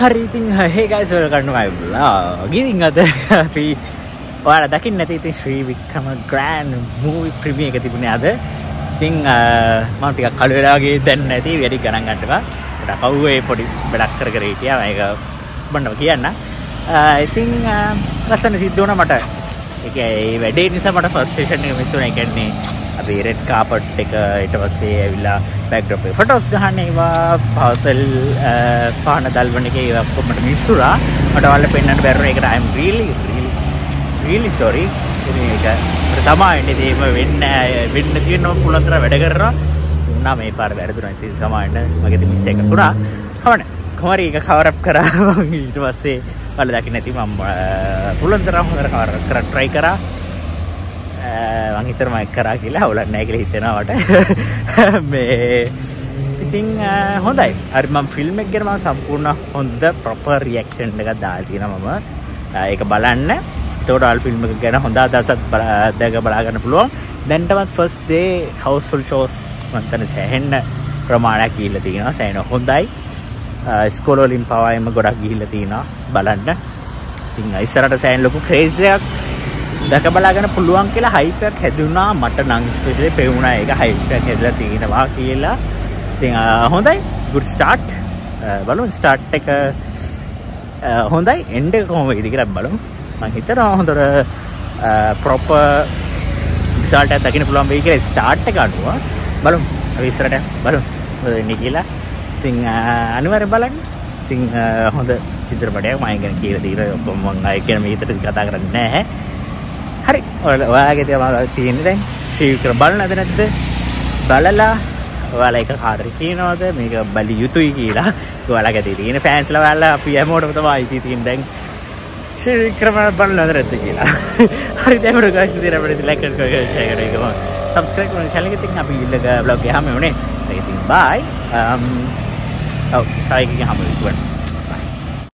හරි ඉතින් හේගයිස් වලකන්නමයි ගිරින් අද අපි ඔයාල දකිින් නැති ඉතින් Sri Vikrama grand movie premiere එක තිබුණ අද. ඉතිං මටික කළුවෙලාගේ දැන් නැති වැඩි ගණන්ගටවා කව්වේ පොඩි බඩක් කර කර හිටිය. එක බන්නව කියන්න. ඉතිං ලස්සන සිද්ධෝන මට. එක වැඩේ නිසා මට ෆස්ටේෂන් මිස්සුන එකන්නේ අපි රෙඩ් කාපට් එක ඉට පස්සේ ඇවිල්ලා බැක්ඩප් ෆොටෝස් ගහන්නේවා පවතල් පාන දල්වන එක ඔක්කොමට මිස්සුරා. මට වල්ල පෙන්න්නට බැරුණ එකට අයම් රීලි රීලි සොරි එක සමායින්න දේම වෙන්න වෙන්න තියෙනවා පුළන්තර වැඩ කරවා උන්නා මේ පාර වැරදුන. ඇති සමායින්න මගේති මිස්ටේක පුරා කවන කොමරි එක කවරප් කරා. ඊට පස්සේ වල දකි නැති මම් පුළන්තරම් හොදර කවර කර ට්‍රයි කරා. මංහිතරම එක් කරා කියලා. හවුලක් නෑ කියලා හිතෙනවට මේ ඉතිං හොඳයි. අරිමම් ෆිල්ම් එක් ගෙනම සම්පූර්ණ හොඳ ප්‍රොප රියක්ෂන් එක දාතින මම. ඒක බලන්න. තෝඩල් ෆිල්ම් එක ගැන හොඳ දසත් දැක බලාගන්න පුළුවන්. දැන්ටමත් ෆස් දේ හවස්ෆුල් ෂෝස් මන්තන සැහෙන්න ප්‍රමාණයක් කියල්ල තියෙනවා. සෑන හොඳයි. ස්කොලෝලින් පවායම ගොඩක් ගිහිල්ල තියෙනවා. බලන්න. තිං ඉස්සරට සෑන් ලොකු ක්‍රේසයක් දැක බලාගෙන පුළුවන් කියලා හයිපයක් හැදුනා මට නං ස්පේෂලි පෙවුණා ඒක හයිපයක් හැදලා තියෙනවා කියලා. ඉතින් හොඳයි. ගුඩ් ස්ටාර්ට් බලමු ස්ටාර්ට් එක. හොඳයි. එන්ඩ එක කොහොම වෙයිද කියලා බලමු. මම හිතනවා හොඳට ප්‍රොපර් රිසල්ට් එකක් දකින්න පුළුවන් වෙයි කියලා ස්ටාර්ට් එක අනුව. බලමු. අපි ඉස්සරට බලමු. වෙන්නේ කියලා. ඉතින් අනිවාර්යෙන් බලන්න. ඉතින් හොඳ චිත්‍රපටයක් මම ගැන කියලා දීලා ඔක්කොම මම අය ගැන මේ විතර කතා කරන්නේ නැහැ. හරි. ඔයාගේ තම තියෙන දැන්. ශ්‍රීවික්‍ර බලන ඇද නැද්ද? බලලා. ඔයාලා එක කාදර කියනවද? මේක බලි යුතුයි කියලා. ඔයාලා ඇති තියෙන ෆෑන්ස්ල වෙල්ලා අපි හැමෝටම තමයි අයිති තියෙන දැන්. ශ්‍රීවික්‍රම බලන ඇද නැද්ද කියලා. හරි දැමට ගස් දින අපිට ලයික් කරලා ෂෙයාර් කරගම සබස්ක්‍රයිබ් කරන channel එක ඉතින් අපි ඊළඟ vlog එක හැම වෙන්නේ ඉතින් bye. Um ඔව් තායි එක හැම වෙන්නේ.